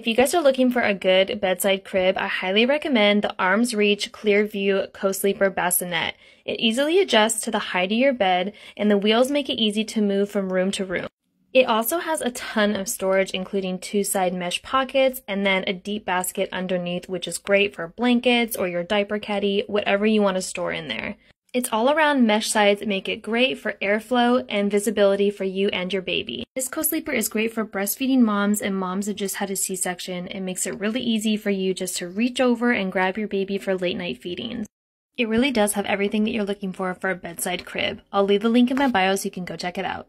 If you guys are looking for a good bedside crib, I highly recommend the Arm's Reach Clear-Vue Co-Sleeper Bassinet. It easily adjusts to the height of your bed, and the wheels make it easy to move from room to room. It also has a ton of storage, including two side mesh pockets and then a deep basket underneath, which is great for blankets or your diaper caddy, whatever you want to store in there. Its all around mesh sides make it great for airflow and visibility for you and your baby. This co sleeper is great for breastfeeding moms and moms that just had a C section. It makes it really easy for you just to reach over and grab your baby for late night feedings. It really does have everything that you're looking for for a bedside crib. I'll leave the link in my bio so you can go check it out.